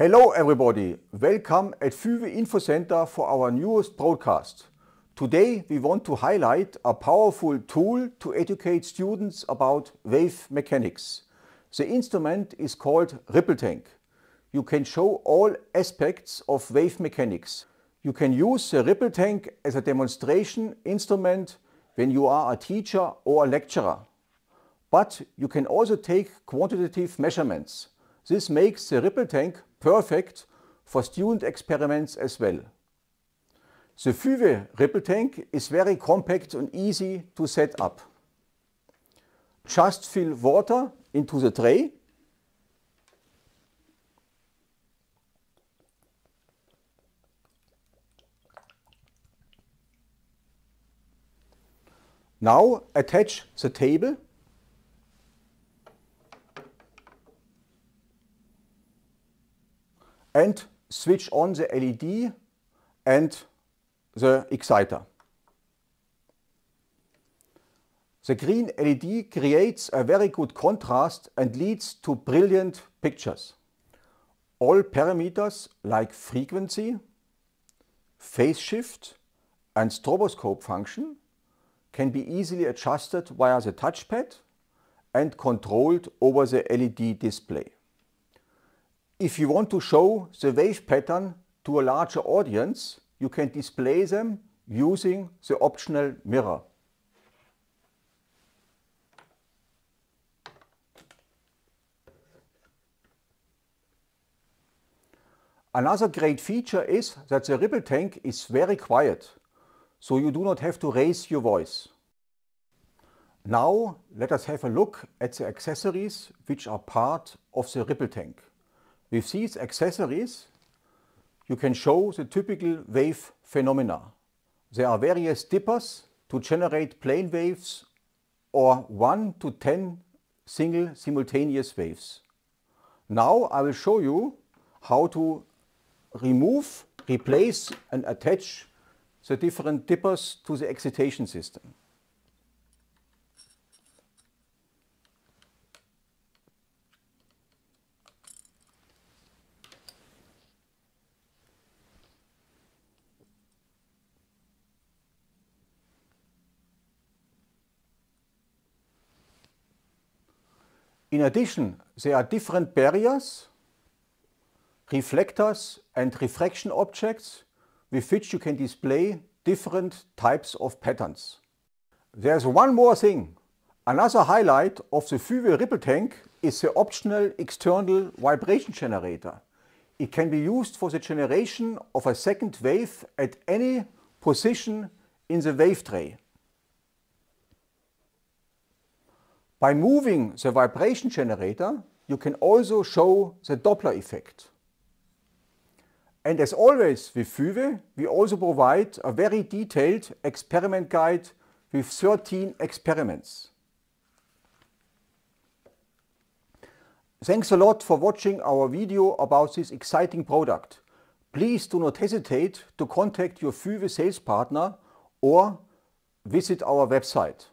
Hello everybody, welcome at PHYWE Info Center for our newest broadcast. Today we want to highlight a powerful tool to educate students about wave mechanics. The instrument is called Ripple Tank. You can show all aspects of wave mechanics. You can use the Ripple Tank as a demonstration instrument when you are a teacher or a lecturer. But you can also take quantitative measurements. This makes the Ripple Tank perfect for student experiments as well. The PHYWE Ripple Tank is very compact and easy to set up. Just fill water into the tray Now attach the table and switch on the LED and the exciter. The green LED creates a very good contrast and leads to brilliant pictures. All parameters like frequency, phase shift and stroboscope function can be easily adjusted via the touchpad and controlled over the LED display. If you want to show the wave pattern to a larger audience, you can display them using the optional mirror. Another great feature is that the Ripple tank is very quiet, so you do not have to raise your voice. Now let us have a look at the accessories which are part of the Ripple tank. With these accessories, you can show the typical wave phenomena. There are various dippers to generate plane waves or 1 to 10 single simultaneous waves. Now I will show you how to remove, replace and attach the different dippers to the excitation system. In addition, there are different barriers, reflectors and refraction objects with which you can display different types of patterns. There's one more thing. Another highlight of the PHYWE Ripple Tank is the optional external vibration generator. It can be used for the generation of a second wave at any position in the wave tray. By moving the vibration generator, you can also show the Doppler effect. And as always with PHYWE, we also provide a very detailed experiment guide with 13 experiments. Thanks a lot for watching our video about this exciting product. Please do not hesitate to contact your PHYWE sales partner or visit our website.